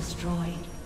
destroyed.